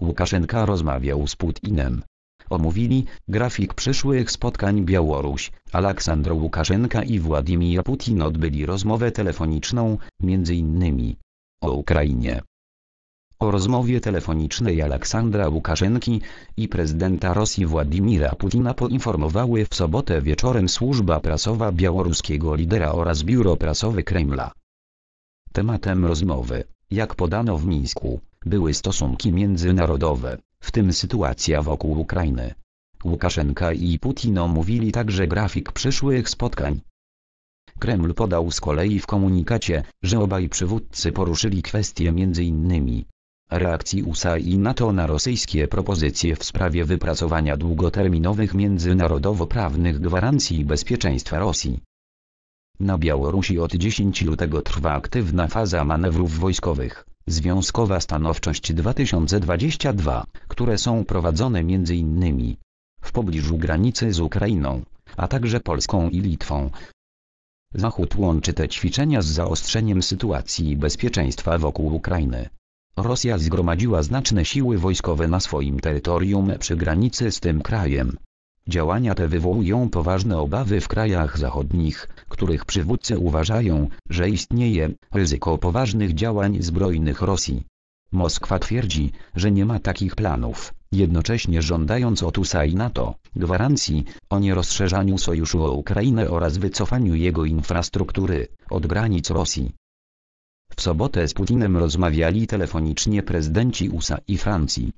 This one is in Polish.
Łukaszenka rozmawiał z Putinem. Omówili grafik przyszłych spotkań Białoruś, Aleksandr Łukaszenka i Władimir Putin odbyli rozmowę telefoniczną, między innymi o Ukrainie. O rozmowie telefonicznej Aleksandra Łukaszenki i prezydenta Rosji Władimira Putina poinformowały w sobotę wieczorem służba prasowa białoruskiego lidera oraz biuro prasowe Kremla. Tematem rozmowy, jak podano w Mińsku, były stosunki międzynarodowe, w tym sytuacja wokół Ukrainy. Łukaszenka i Putin omówili także grafik przyszłych spotkań. Kreml podał z kolei w komunikacie, że obaj przywódcy poruszyli kwestie m.in. reakcji USA i NATO na rosyjskie propozycje w sprawie wypracowania długoterminowych międzynarodowo-prawnych gwarancji bezpieczeństwa Rosji. Na Białorusi od 10 lutego trwa aktywna faza manewrów wojskowych, Związkowa Stanowczość 2022, które są prowadzone m.in. w pobliżu granicy z Ukrainą, a także Polską i Litwą. Zachód łączy te ćwiczenia z zaostrzeniem sytuacji bezpieczeństwa wokół Ukrainy. Rosja zgromadziła znaczne siły wojskowe na swoim terytorium przy granicy z tym krajem. Działania te wywołują poważne obawy w krajach zachodnich, których przywódcy uważają, że istnieje ryzyko poważnych działań zbrojnych Rosji. Moskwa twierdzi, że nie ma takich planów, jednocześnie żądając od USA i NATO gwarancji o nierozszerzaniu sojuszu o Ukrainę oraz wycofaniu jego infrastruktury od granic Rosji. W sobotę z Putinem rozmawiali telefonicznie prezydenci USA i Francji,